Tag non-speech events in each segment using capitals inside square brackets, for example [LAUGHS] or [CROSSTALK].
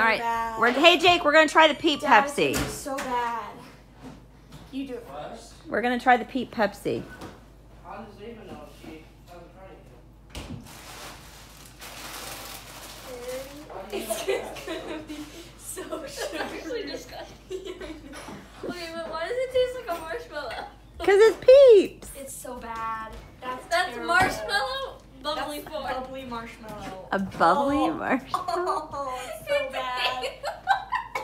All right. bad. We're hey Jake, we're gonna try the Pete Dad, Pepsi. gonna so bad. You do it first. We're gonna try the Peeps Pepsi. How does Ava know she hasn't tried it It's gonna be so [LAUGHS] actually disgusting. [LAUGHS] okay, but why does it taste like a marshmallow? [LAUGHS] Cause it's Peeps. It's so bad. That's That's terrible. marshmallow bubbly That's form. bubbly marshmallow. A bubbly Oh. marshmallow. Oh, it's so bad.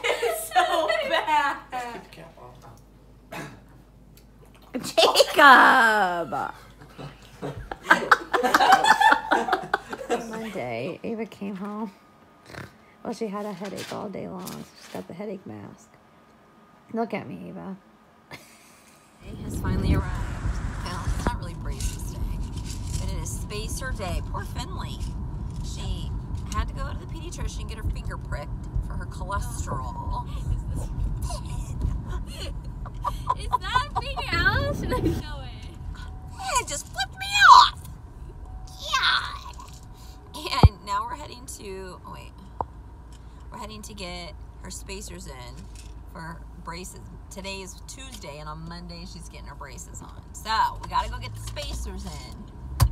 It's so bad. Keep the cap off. Jacob. Monday, Ava came home. Well, she had a headache all day long. So she's got the headache mask. Look at me, Ava. Day has finally arrived. Well, it's not really Braces Day, but it is Spacer Day. Poor Finley. She had to go to the pediatrician and get her finger pricked for her cholesterol. Is that a finger out? Should I show it? It just flipped me off. Yeah. And now we're heading to. Oh wait. We're heading to get her spacers in for braces. Today is Tuesday, and on Monday she's getting her braces on. So we gotta go get the spacers in.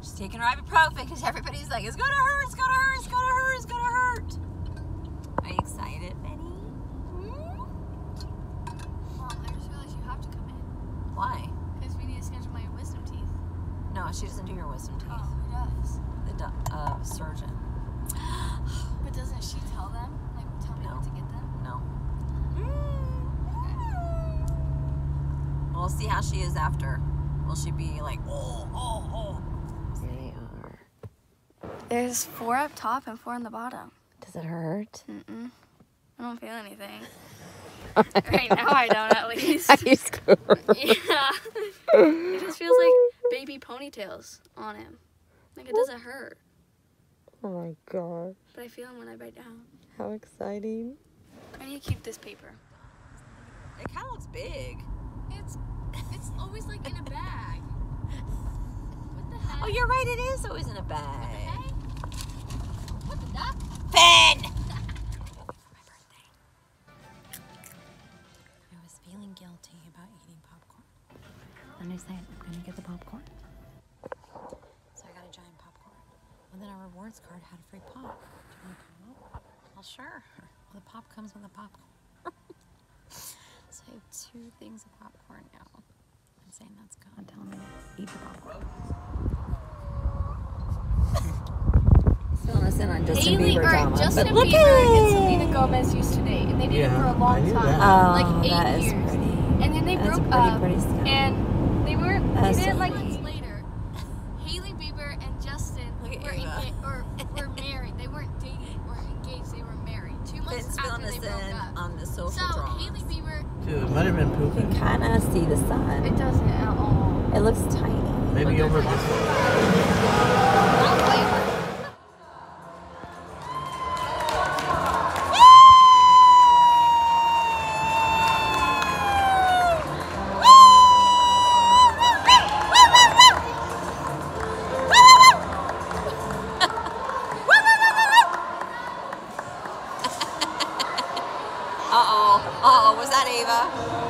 She's taking her ibuprofen because everybody's like, "It's gonna hurt. It's gonna hurt. It's gonna hurt. It's gonna hurt." Are you excited, Benny? Hmm? Mom, I just realized you have to come in Why? because we need to schedule my wisdom teeth. No, she doesn't do your wisdom teeth. Oh, who does? The uh, surgeon. [GASPS] But doesn't she tell them? Like, tell me No. to get them? No. Mm-hmm. We'll see how she is after. Will she be like, oh, oh, oh? They are. There's four up top and four on the bottom. Does it hurt? Mm-mm. I don't feel anything. [LAUGHS] right now I don't at least. [LAUGHS] you scored. [LAUGHS] yeah. it just feels like baby ponytails on him. Like it doesn't hurt. Oh my god. But I feel them when I bite down. How exciting. I need to keep this paper. It kind of looks big. It's it's always like in a bag. What the heck? Oh, you're right. It is always in a bag. Hey? What the duck? Ben! [LAUGHS] my birthday. I was feeling guilty about eating popcorn. And I said, I'm going to get the popcorn. So I got a giant popcorn. And then our rewards card had a free pop. Do you want a pop? Well, sure. Well, the pop comes with a popcorn. [LAUGHS] so I have two things of popcorn now. I'm saying that's good. I'm telling me to eat the popcorn. Filling us in on Justin Hailey, Bieber drama. Justin but look Bieber at and Selena Gomez used to date, and they dated Yeah, for a I long time. Oh, like eight that is years. pretty. And then they That's broke pretty, up, pretty and they weren't. That's they didn't like funny. months later. Hailey Bieber and Justin Look at were, Ava. enga- or were married. They weren't dating or engaged. They were married. Two months Ben's after filling they us broke in up. on the social So drama. Hailey Bieber, Dude, it might have been You pooping. can kind of see the sun. it doesn't at all. It looks tiny. Maybe over this way. Uh oh. Uh oh. Was that Ava?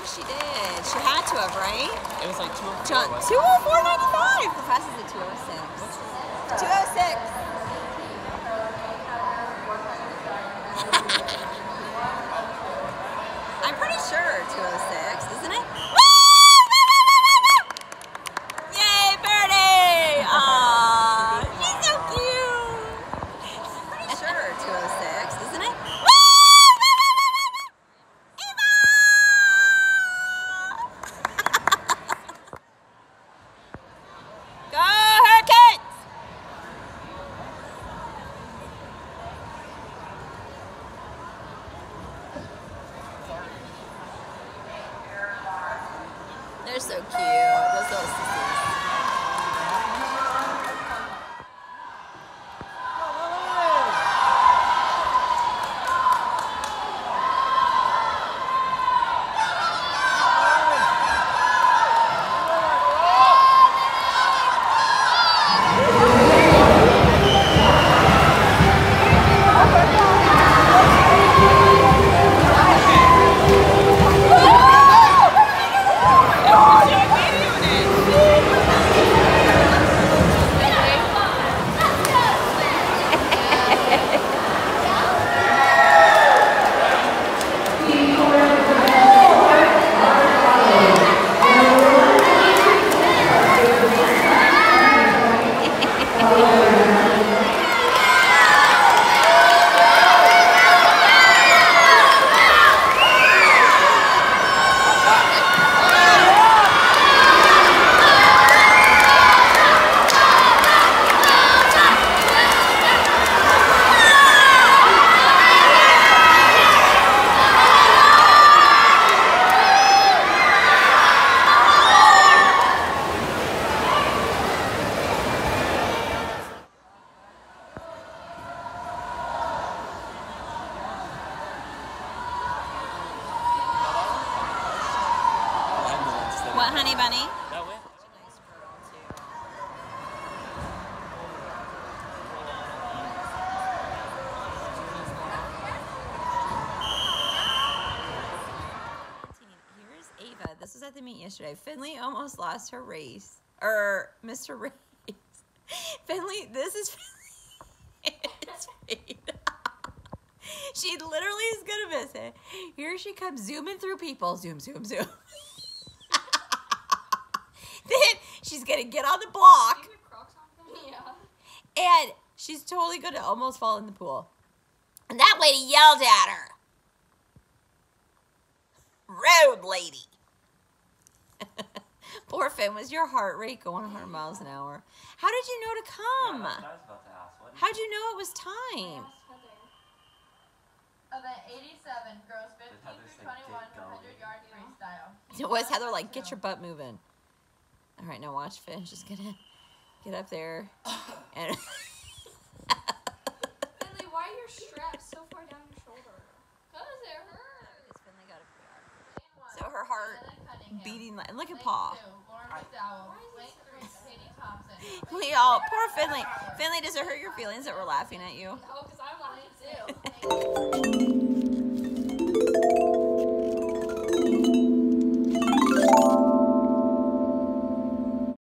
think she did. She had to have, right? It was like 204. 204.95. The fastest is 206. 206. [LAUGHS] I'm pretty sure 206. Honey bunny. That Ava. This was at the meet yesterday. Finley almost lost her race. Or Mr. Race. [LAUGHS] Finley, this is [LAUGHS] Fade. [LAUGHS] she literally is gonna miss it. Here she comes zooming through people. Zoom, zoom, zoom. Then she's gonna get on the block Yeah. and she's totally gonna almost fall in the pool. And that lady yelled at her. Road lady. [LAUGHS] Poor Finn, was your heart rate going 100 miles an hour? How did you know to come? Yeah, I was about to ask. How'd you know it was time? Event 87, girls 15 through 21, 100 yard freestyle. It was Heather like, get your butt moving. All right, now watch Finn. She's gonna get up there and Finley, why are your straps so far down your shoulder? Cause it hurt. Finley got a PR. So her heart Anna beating. li- And look at Lane Paw. two, Lauren McDowell. Lane three, Katie Thompson. We all poor Finley. Finley, does it hurt your feelings that we're laughing at you? Oh, because I'm laughing too. [LAUGHS] Lane